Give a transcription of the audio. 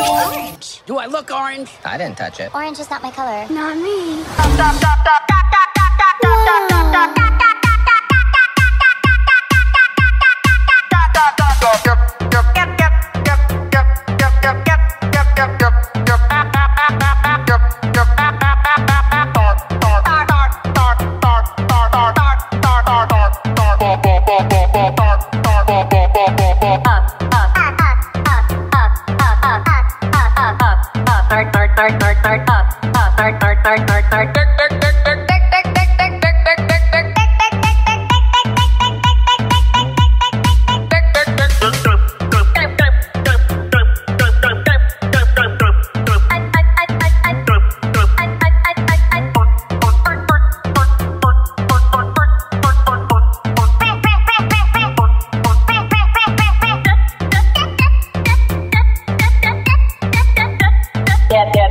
Orange. Do I look orange? I didn't touch it. Orange is not my color. Not me. start, start up.